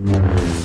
Mm-hmm.